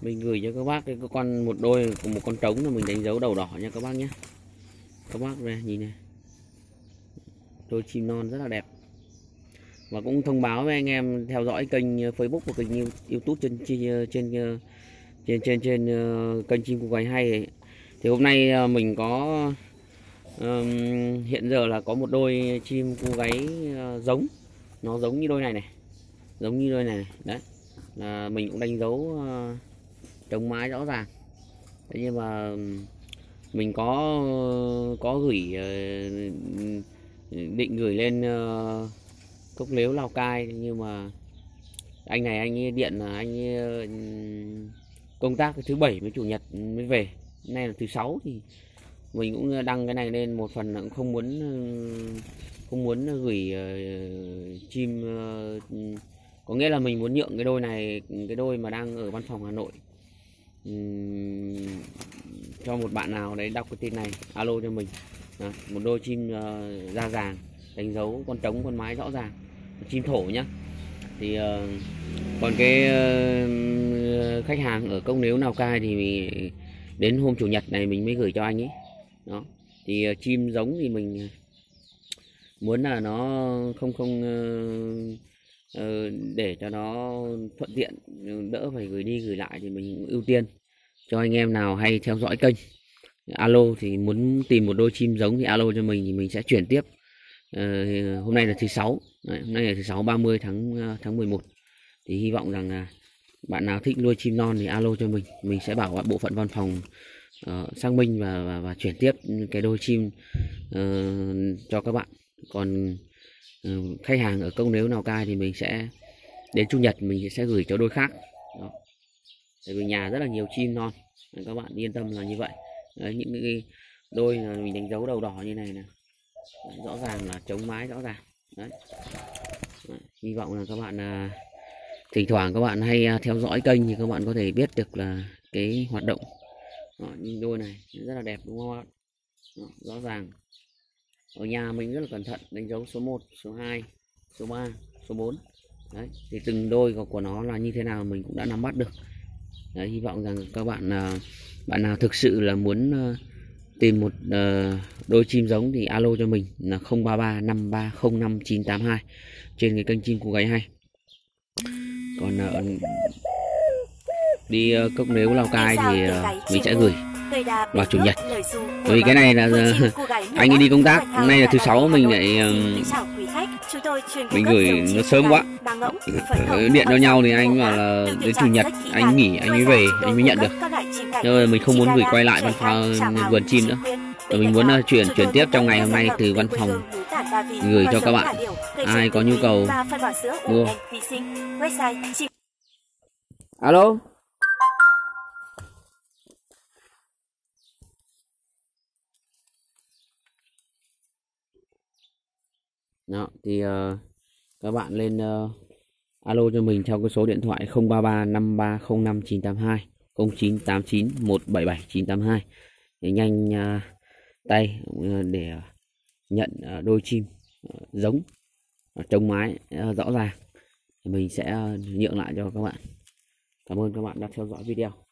mình gửi cho các bác cái con một đôi của một con trống là mình đánh dấu đầu đỏ nha các bác nhé. Các bác ra nhìn này. Đôi chim non rất là đẹp. Và cũng thông báo với anh em theo dõi kênh ờ, Facebook và kênh YouTube ờ, ờ, trên trên trên trên trên, trên kênh chim cục gáy hay ấy. thì hôm nay mình có um, hiện giờ là có một đôi chim cu gáy giống. Nó giống như đôi này này. Giống như đôi này, này. đấy. Là mình cũng đánh dấu uh, trống mái rõ ràng. Thế nhưng mà mình có có gửi ờ, định gửi lên ờ, cốc lếu, lào cai. Nhưng mà anh này anh ấy điện là anh ấy ờ, công tác thứ bảy với chủ nhật mới về. Nay là thứ sáu thì mình cũng đăng cái này lên. Một phần là cũng không muốn không muốn gửi chim có nghĩa là mình muốn nhượng cái đôi này, cái đôi mà đang ở văn phòng Hà Nội cho một bạn nào đấy đọc cái tin này alo cho mình. Đó, một đôi chim uh, da vàng đánh dấu con trống con mái rõ ràng. Chim thổ nhá. Thì uh, còn cái uh, khách hàng ở công nếu nào cai thì mình, đến hôm chủ nhật này mình mới gửi cho anh ấy. Đó thì uh, chim giống thì mình muốn là nó không không uh, uh, Ờ, để cho nó thuận tiện ờ, đỡ phải gửi đi gửi lại thì mình ưu tiên cho anh em nào hay theo dõi kênh. Alo thì muốn tìm một đôi chim giống thì alo cho mình thì mình sẽ chuyển tiếp. Uh, hôm nay là thứ sáu. Đấy, hôm nay là thứ sáu 30 tháng tháng 11 thì hy vọng rằng là bạn nào thích nuôi chim non thì alo cho mình. Mình sẽ bảo bộ phận văn phòng uh, xác minh và, và và chuyển tiếp cái đôi chim uh, cho các bạn. Còn Ừ, khách hàng ở công nếu nào cai thì mình sẽ đến chủ nhật mình sẽ gửi cho đôi khác. Đó. tại vì nhà rất là nhiều chim non. Các bạn yên tâm là như vậy. Đấy, những cái đôi là mình đánh dấu đầu đỏ như này nè. Rõ ràng là chống mái rõ ràng. Đấy. Đấy. hy vọng là các bạn à, thỉnh thoảng các bạn hay à, theo dõi kênh thì các bạn có thể biết được là cái hoạt động. Đó, những đôi này rất là đẹp đúng không ạ? Đó, rõ ràng ở nhà mình rất là cẩn thận đánh dấu số 1 số 2 số 3 số 4 đấy thì từng đôi của, nó là như thế nào mình cũng đã nắm bắt được. Đấy, hy vọng rằng các bạn à, bạn nào thực sự là muốn à, tìm một à, đôi chim giống thì alo cho mình là 033 5305982 trên cái kênh chim cô gái hay. Còn đi cốc nếu lào cai thì mình sẽ gửi vào chủ nhật. bởi vì cái này là anh ấy đi công tác. hôm nay là thứ sáu mình lại mình gửi nó sớm quá. điện cho nhau thì anh bảo là đến chủ nhật anh nghỉ anh mới về anh mới nhận được. nhưng mình không muốn gửi quay lại văn phòng vườn chim nữa. Và mình muốn chuyển chuyển tiếp trong ngày hôm nay từ văn phòng. gửi cho các bạn. ai có nhu cầu mua. alo Đó, thì uh, các bạn lên uh, alo cho mình theo cái số điện thoại 033 5305 982 0989 177 982 để nhanh uh, tay uh, để uh, nhận uh, đôi chim uh, giống uh, trống mái uh, rõ ràng. Thì mình sẽ uh, nhượng lại cho các bạn. Cảm ơn các bạn đã theo dõi video.